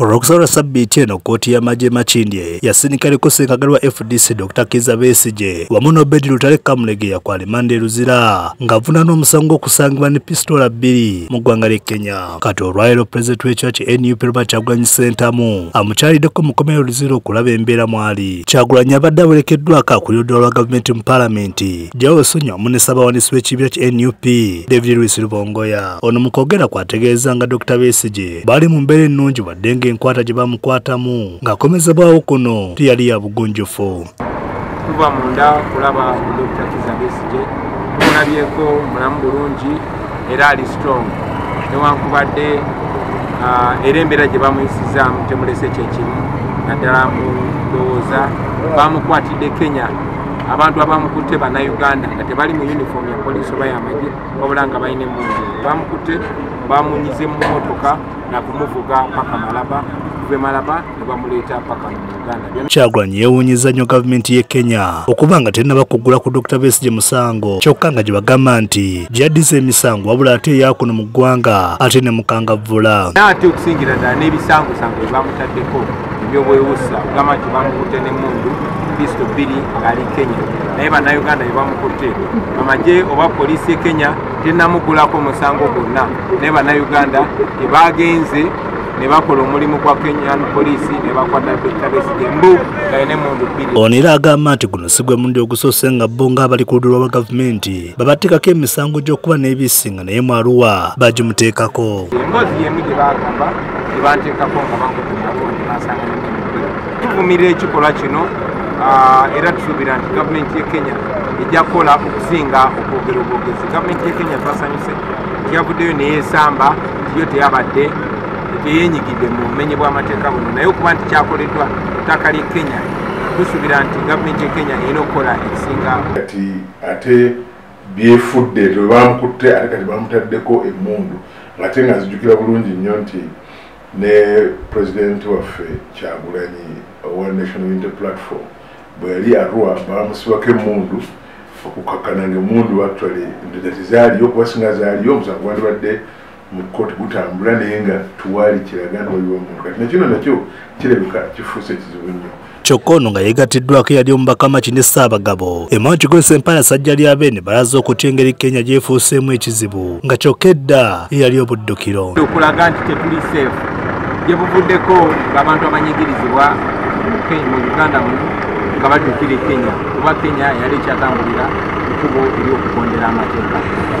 ku lwokusala sabbiiti eno kkooti y'amagye makindye yasindikirako ssenkagali wa fdc dr. Kiza besigye wamu n'obedi lutale kamulegeya ku alimanda eruzira ng'avunaana omusango gw'okusangibwa ne pisitola bbiri mu ggwanga ly'e kenya kati olwaliro pulezidenti w'ekyoki nup robert kyagulanyi ssentamu amukyaliddeko mu kkomera oluzira okulaba embeera mwali. Kyagulanyi abadde awerekeddwako akulira olwa gavumenti mu paalamenti jawo sonya wamu ne ssaabawanisi w'ekibiina ki nup david louis rubongoya ono mu kwogera kwategeeza nga dr. Besigye baali mu mbeera ennungi wadde ng'enkwata gye bamukwatamu ng'akomezebwawo kuno tiyali ya bugunjufu tuva munda kulaba dr kiza besigye tumulabyeko mulamu bulungi era ali strong. Newankubadde era embeera gye bamuyisizaamu temulese kyekimu naddala mu ndowooza bamukwatidde kenya. Abantu abamukutte bannayuganda nga tebali mu uniform ya poliisi oba yamagye wabula nga balina emundu bamukutte bamunyize mu motoka nakumuvuga paka malaba. Kyagulanyi yeewuunyiza nnyo gavumenti y'e kenya okuba nga terinaba kuggula ku dr besigye musango. Kyokka nga gye bagamba nti gye yaddiza emisango wabula ate eyakuno mu ggwanga ate ne mukangavvula. Naate okusingira ddala n'ebisangosango bye bamutaddeko ebyobwewusa ogamba nti bamukutte n'emundu kristo bbiri ng'ali kenya. Naye bannayuganda bye bamukutte amagye oba poliisi e kenya tenamugulako omusango gwonna. Naye bannayuganda tebagenze ne bakola omulimu gwa kenyan poliisi ne bakwata dr besigye mbu galina emundu bbiri. Ono era agamba nti guno si gwe mundi ogusoose nga bo ng'abali ku ludda lwa gavumenti babateekako emisango gy'okuba n'ebisinga naye mu aluwa bagimuteekako. Emboozi yemu gye bagamba tebanteekako nga bankutunakonti basanga tuvumirira ekikolwa kino era tusuubira nti gavumenti ye kenya ejja kukola okusinga okwogera obwogezi. Gavumenti ye kenya twasanyuse tiyavuddeyo neyeesamba tiyo teyabadde teyenyigidde mu bumenyi bw'amateeka buno. Naye okuba nti kyakoleddwa ttaka ly'e kenya tusuubira nti gavumenti ye kenya erina okukola ekisinga. Kati ate byefudde tebamukutte ate kati bamutaddeko emmundu ate nga nzijukira bulungi nnyo nti ne pulezidenti waffe kyagulanyi owa national unity platform bwe yali arua bamusibako emundu okukakkana ngaemundu actually ndoza tizaaliyo kuba singa zaaliyo omusango gwandibadde mu kooti gutambula naye nga tuwaali kiraga nti waliwo omuntu. Kati nakino nakyo kirabika kifuuse ekizibu nnyo kyokka ono nga yeegattiddwako eyali omubakamaki ne ssaabagabo. Emmanyi kikozesa empala sajja lya beene balaza okutya engeri kenya gyefuuseemu ekizibu nga kyokka edda eyali obuddukiro. Okulaga nti tetuli seefu gye buvuddeko ng'abantu abanyigirizibwa mu uganda muno nga baddukira kenya. Kuba kenya yali ekyatambulira ekkubo eryokugondera amateeka.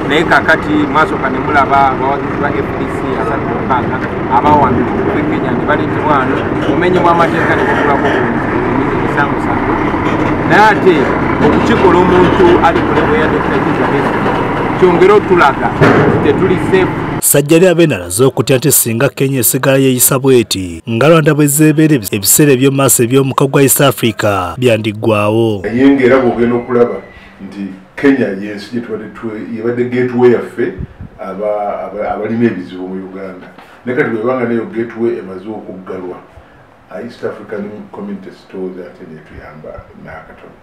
Naye kakati mwasooka ne mulaba abawagizi ba fdc asatu mukaaga abawambikiddwa kenya ne baleetebwa wano bumenyi bw'amateeka ne babulako ebisangosango naye ate okukikola omuntu ali ku levo kyongera otulaga tetuli seefu sajja lya beene alaze okutya nti singa kenya esigala yeeyisa bw'eti nga rwanda bwe zeebeera ebiseera eby'omu maaso eby'omukago gwa east africa byandiggwawo naye ngaera bwogenda okulaba nti kenya yensi yebadde gateway yaffe abalina ebizibu mu uganda. Naye kati bwebanga nayo gateway emaze okuggalwa east african community stores ate netuyamba nakatono